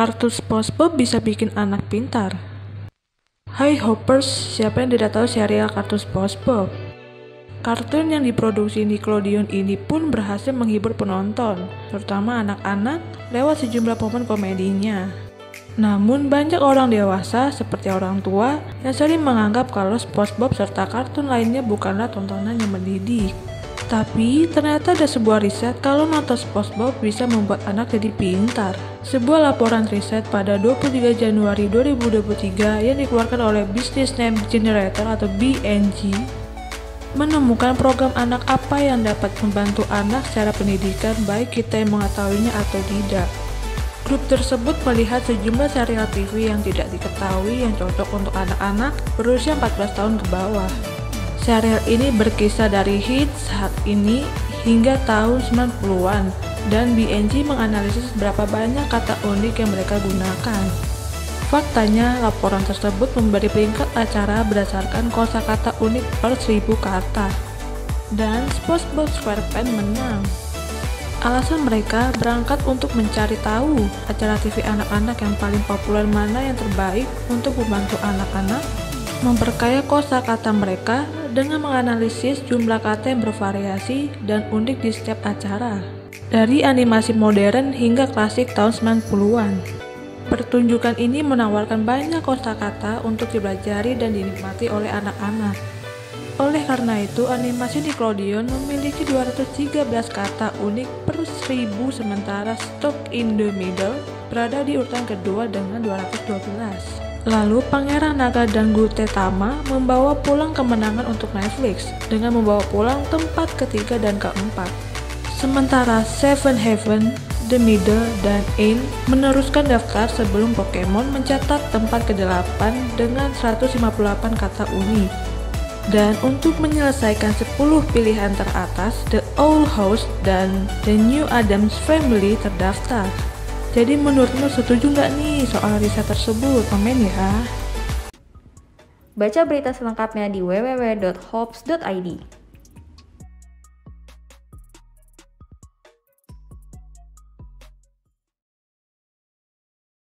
Kartu SpongeBob bisa bikin anak pintar. Hai Hoppers, siapa yang tidak tahu serial kartu SpongeBob? Kartun yang diproduksi Nickelodeon ini pun berhasil menghibur penonton, terutama anak-anak, lewat sejumlah momen komedinya. Namun banyak orang dewasa seperti orang tua yang sering menganggap kalau SpongeBob serta kartun lainnya bukanlah tontonan yang mendidik. Tapi ternyata ada sebuah riset kalau nonton SpongeBob bisa membuat anak jadi pintar. Sebuah laporan riset pada 23 Januari 2023 yang dikeluarkan oleh Business Name Generator atau BNG menemukan program anak apa yang dapat membantu anak secara pendidikan baik kita yang mengetahuinya atau tidak. Grup tersebut melihat sejumlah serial TV yang tidak diketahui yang cocok untuk anak-anak berusia 14 tahun ke bawah. Serial ini berkisah dari hits saat ini hingga tahun 90-an dan BNG menganalisis berapa banyak kata unik yang mereka gunakan. Faktanya, laporan tersebut memberi peringkat acara berdasarkan kosakata unik per 1000 kata. Dan SpongeBob SquarePants menang. Alasan mereka berangkat untuk mencari tahu acara TV anak-anak yang paling populer mana yang terbaik untuk membantu anak-anak memperkaya kosakata mereka dengan menganalisis jumlah kata yang bervariasi dan unik di setiap acara. Dari animasi modern hingga klasik tahun 90-an. Pertunjukan ini menawarkan banyak kosakata untuk dipelajari dan dinikmati oleh anak-anak. Oleh karena itu, animasi Nickelodeon memiliki 213 kata unik per 1000 sementara Stock in the Middle berada di urutan kedua dengan 212. Lalu Pangeran Naga dan Gutetama membawa pulang kemenangan untuk Netflix dengan membawa pulang tempat ketiga dan keempat. Sementara Seven Heaven, The Middle, dan Ain meneruskan daftar sebelum Pokemon mencatat tempat ke-8 dengan 158 kata unik. Dan untuk menyelesaikan 10 pilihan teratas, The Owl House dan The New Adams Family terdaftar. Jadi menurutmu setuju nggak nih soal riset tersebut? Komen ya. Baca berita selengkapnya di www.hops.id.